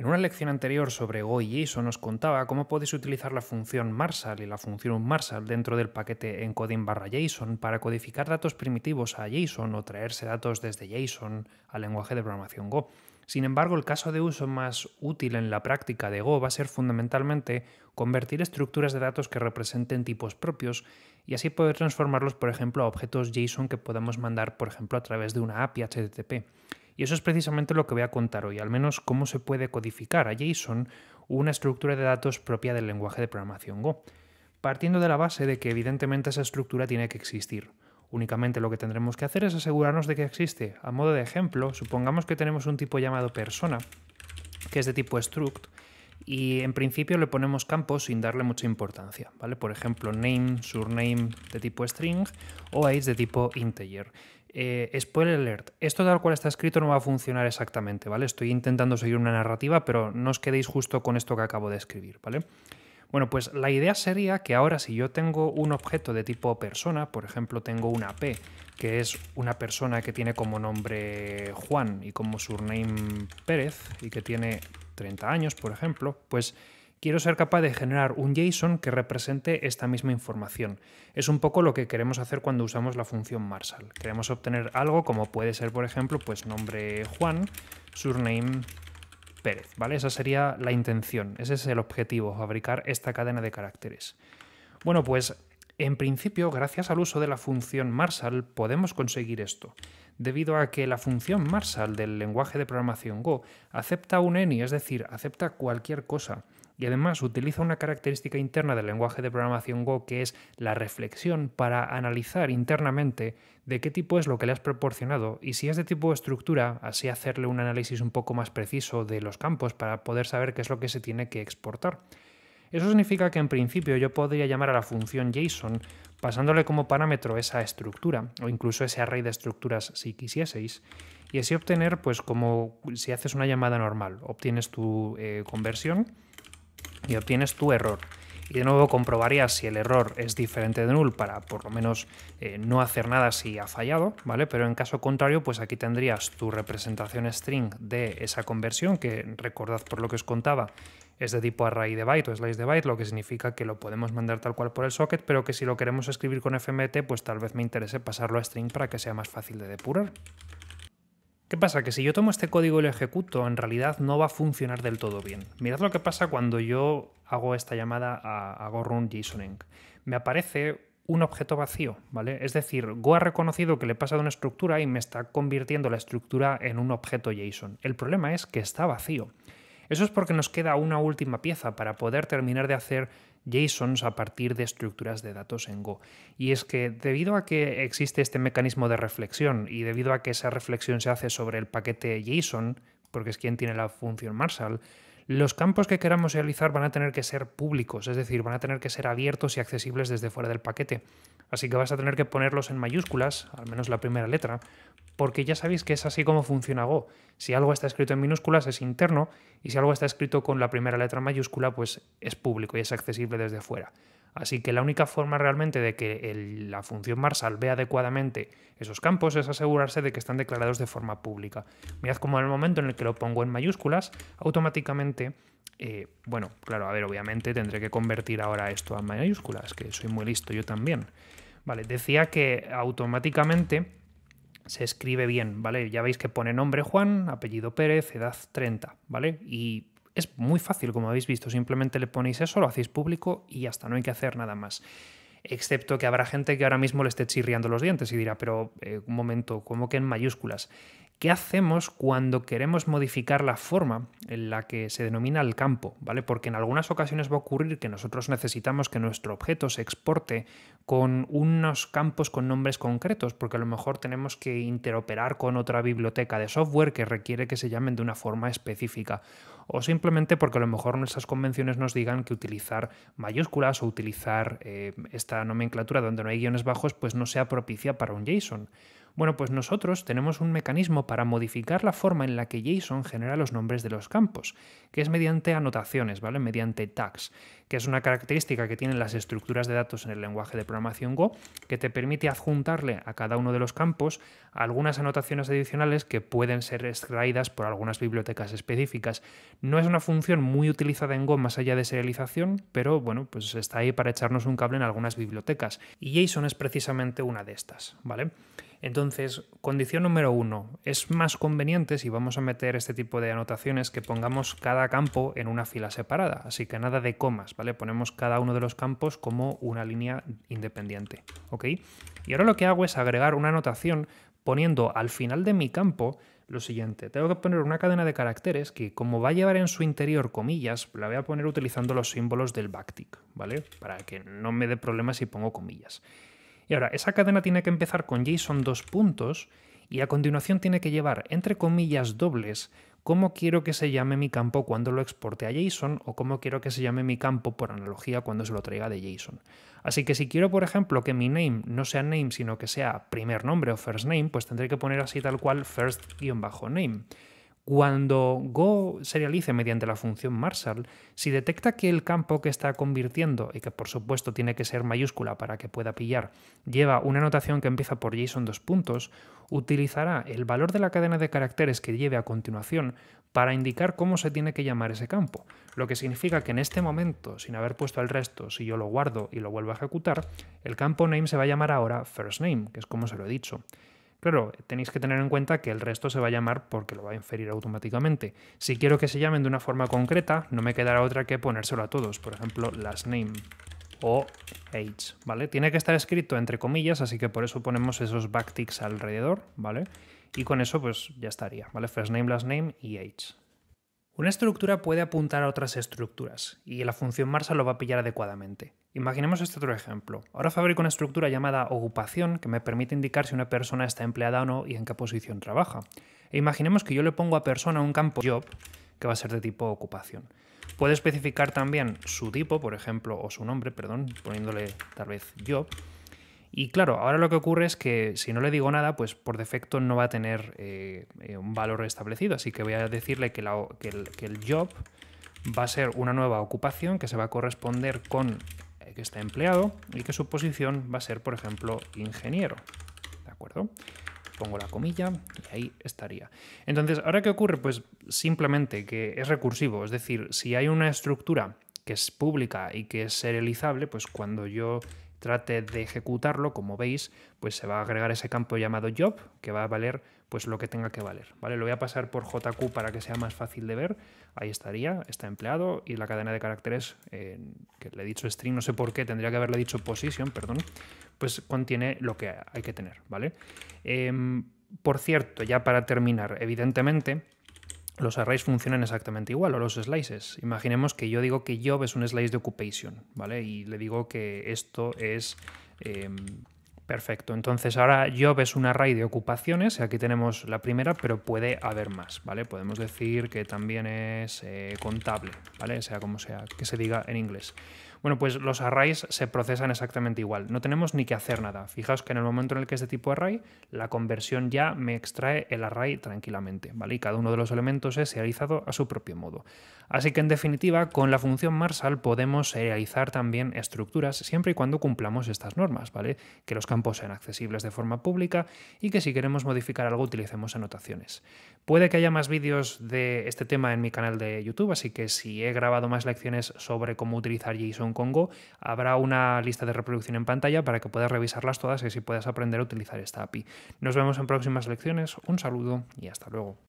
En una lección anterior sobre Go y JSON nos contaba cómo podéis utilizar la función Marshall y la función Marshall dentro del paquete encoding barra JSON para codificar datos primitivos a JSON o traerse datos desde JSON al lenguaje de programación Go. Sin embargo, el caso de uso más útil en la práctica de Go va a ser fundamentalmente convertir estructuras de datos que representen tipos propios y así poder transformarlos, por ejemplo, a objetos JSON que podemos mandar, por ejemplo, a través de una API HTTP. Y eso es precisamente lo que voy a contar hoy, al menos cómo se puede codificar a JSON una estructura de datos propia del lenguaje de programación Go, partiendo de la base de que evidentemente esa estructura tiene que existir. Únicamente lo que tendremos que hacer es asegurarnos de que existe. A modo de ejemplo, supongamos que tenemos un tipo llamado persona, que es de tipo struct, y en principio le ponemos campos sin darle mucha importancia, ¿vale? Por ejemplo, name, surname de tipo string o age de tipo integer. Eh, spoiler alert, esto tal cual está escrito no va a funcionar exactamente, ¿vale? Estoy intentando seguir una narrativa, pero no os quedéis justo con esto que acabo de escribir, ¿vale? Bueno, pues la idea sería que ahora si yo tengo un objeto de tipo persona, por ejemplo tengo una P, que es una persona que tiene como nombre Juan y como surname Pérez y que tiene 30 años, por ejemplo, pues quiero ser capaz de generar un JSON que represente esta misma información. Es un poco lo que queremos hacer cuando usamos la función Marshall. Queremos obtener algo como puede ser, por ejemplo, pues nombre Juan, surname Pérez, ¿vale? Esa sería la intención, ese es el objetivo, fabricar esta cadena de caracteres. Bueno, pues en principio, gracias al uso de la función Marshall, podemos conseguir esto, debido a que la función Marshall del lenguaje de programación Go acepta un any, es decir, acepta cualquier cosa y además utiliza una característica interna del lenguaje de programación Go que es la reflexión para analizar internamente de qué tipo es lo que le has proporcionado y si es de tipo estructura, así hacerle un análisis un poco más preciso de los campos para poder saber qué es lo que se tiene que exportar. Eso significa que en principio yo podría llamar a la función JSON pasándole como parámetro esa estructura o incluso ese array de estructuras si quisieseis y así obtener pues como si haces una llamada normal, obtienes tu eh, conversión y obtienes tu error. Y de nuevo comprobarías si el error es diferente de null para por lo menos eh, no hacer nada si ha fallado, ¿vale? Pero en caso contrario, pues aquí tendrías tu representación string de esa conversión, que recordad por lo que os contaba, es de tipo array de byte o slice de byte, lo que significa que lo podemos mandar tal cual por el socket, pero que si lo queremos escribir con FMT, pues tal vez me interese pasarlo a string para que sea más fácil de depurar. ¿Qué pasa? Que si yo tomo este código y lo ejecuto, en realidad no va a funcionar del todo bien. Mirad lo que pasa cuando yo hago esta llamada a, a run JSONing. Me aparece un objeto vacío, ¿vale? Es decir, Go ha reconocido que le he pasado una estructura y me está convirtiendo la estructura en un objeto JSON. El problema es que está vacío. Eso es porque nos queda una última pieza para poder terminar de hacer JSONs a partir de estructuras de datos en Go. Y es que debido a que existe este mecanismo de reflexión y debido a que esa reflexión se hace sobre el paquete JSON, porque es quien tiene la función Marshall, los campos que queramos realizar van a tener que ser públicos, es decir, van a tener que ser abiertos y accesibles desde fuera del paquete. Así que vas a tener que ponerlos en mayúsculas, al menos la primera letra, porque ya sabéis que es así como funciona Go. Si algo está escrito en minúsculas es interno y si algo está escrito con la primera letra mayúscula pues es público y es accesible desde fuera. Así que la única forma realmente de que la función Marshall vea adecuadamente esos campos es asegurarse de que están declarados de forma pública. Mirad como en el momento en el que lo pongo en mayúsculas, automáticamente, eh, bueno, claro, a ver, obviamente tendré que convertir ahora esto a mayúsculas, que soy muy listo yo también. Vale, decía que automáticamente se escribe bien, ¿vale? Ya veis que pone nombre Juan, apellido Pérez, edad 30, ¿vale? Y es muy fácil, como habéis visto, simplemente le ponéis eso, lo hacéis público y ya está, no hay que hacer nada más. Excepto que habrá gente que ahora mismo le esté chirriando los dientes y dirá, pero eh, un momento, ¿cómo que en mayúsculas? ¿Qué hacemos cuando queremos modificar la forma en la que se denomina el campo? ¿vale? Porque en algunas ocasiones va a ocurrir que nosotros necesitamos que nuestro objeto se exporte con unos campos con nombres concretos, porque a lo mejor tenemos que interoperar con otra biblioteca de software que requiere que se llamen de una forma específica. O simplemente porque a lo mejor nuestras convenciones nos digan que utilizar mayúsculas o utilizar eh, esta nomenclatura donde no hay guiones bajos pues no sea propicia para un JSON. Bueno, pues nosotros tenemos un mecanismo para modificar la forma en la que JSON genera los nombres de los campos, que es mediante anotaciones, ¿vale? Mediante tags, que es una característica que tienen las estructuras de datos en el lenguaje de programación Go, que te permite adjuntarle a cada uno de los campos algunas anotaciones adicionales que pueden ser extraídas por algunas bibliotecas específicas. No es una función muy utilizada en Go más allá de serialización, pero bueno, pues está ahí para echarnos un cable en algunas bibliotecas. Y JSON es precisamente una de estas, ¿vale? Entonces, condición número uno, es más conveniente si vamos a meter este tipo de anotaciones que pongamos cada campo en una fila separada, así que nada de comas, ¿vale? Ponemos cada uno de los campos como una línea independiente, ¿ok? Y ahora lo que hago es agregar una anotación poniendo al final de mi campo lo siguiente, tengo que poner una cadena de caracteres que como va a llevar en su interior comillas, la voy a poner utilizando los símbolos del backtick, ¿vale? Para que no me dé problemas si pongo comillas. Y ahora, esa cadena tiene que empezar con JSON dos puntos y a continuación tiene que llevar entre comillas dobles cómo quiero que se llame mi campo cuando lo exporte a JSON o cómo quiero que se llame mi campo por analogía cuando se lo traiga de JSON. Así que si quiero, por ejemplo, que mi name no sea name, sino que sea primer nombre o first name, pues tendré que poner así tal cual first-name. Cuando Go serialice mediante la función Marshall, si detecta que el campo que está convirtiendo, y que por supuesto tiene que ser mayúscula para que pueda pillar, lleva una notación que empieza por JSON dos puntos, utilizará el valor de la cadena de caracteres que lleve a continuación para indicar cómo se tiene que llamar ese campo. Lo que significa que en este momento, sin haber puesto el resto, si yo lo guardo y lo vuelvo a ejecutar, el campo name se va a llamar ahora first name, que es como se lo he dicho. Claro, tenéis que tener en cuenta que el resto se va a llamar porque lo va a inferir automáticamente. Si quiero que se llamen de una forma concreta, no me quedará otra que ponérselo a todos. Por ejemplo, last name o age, ¿vale? Tiene que estar escrito entre comillas, así que por eso ponemos esos backticks alrededor, ¿vale? Y con eso pues ya estaría, ¿vale? First name, last name y age. Una estructura puede apuntar a otras estructuras y la función Marsa lo va a pillar adecuadamente. Imaginemos este otro ejemplo. Ahora fabrico una estructura llamada ocupación que me permite indicar si una persona está empleada o no y en qué posición trabaja. E imaginemos que yo le pongo a persona un campo job que va a ser de tipo ocupación. Puede especificar también su tipo, por ejemplo, o su nombre, perdón, poniéndole tal vez job, y claro, ahora lo que ocurre es que si no le digo nada, pues por defecto no va a tener eh, eh, un valor establecido. Así que voy a decirle que, el, job va a ser una nueva ocupación que se va a corresponder con que está empleado y que su posición va a ser, por ejemplo, ingeniero. ¿De acuerdo? Pongo la comilla y ahí estaría. Entonces, ¿ahora qué ocurre? Pues simplemente que es recursivo. Es decir, si hay una estructura que es pública y que es serializable, pues cuando yo trate de ejecutarlo, como veis, pues se va a agregar ese campo llamado job, que va a valer pues lo que tenga que valer. ¿vale? Lo voy a pasar por JQ para que sea más fácil de ver. Ahí estaría, está empleado, y la cadena de caracteres, que le he dicho string, no sé por qué, tendría que haberle dicho position, perdón, pues contiene lo que hay que tener. ¿vale? Em, por cierto, ya para terminar, evidentemente, los arrays funcionan exactamente igual, o los slices. Imaginemos que yo digo que job es un slice de occupation, ¿vale? Y le digo que esto es em, perfecto. Entonces ahora job es un array de ocupaciones, aquí tenemos la primera, pero puede haber más, ¿vale? Podemos decir que también es eh, contable, ¿vale? Sea como sea, que se diga en inglés. Bueno, pues los arrays se procesan exactamente igual. No tenemos ni que hacer nada. Fijaos que en el momento en el que es de tipo array, la conversión ya me extrae el array tranquilamente, ¿vale? Y cada uno de los elementos es serializado a su propio modo. Así que en definitiva, con la función Marshall podemos serializar también estructuras siempre y cuando cumplamos estas normas, ¿vale? Que los campos sean accesibles de forma pública y que si queremos modificar algo utilicemos anotaciones. Puede que haya más vídeos de este tema en mi canal de YouTube, así que si he grabado más lecciones sobre cómo utilizar JSON con Go, habrá una lista de reproducción en pantalla para que puedas revisarlas todas y así puedas aprender a utilizar esta API. Nos vemos en próximas lecciones, un saludo y hasta luego.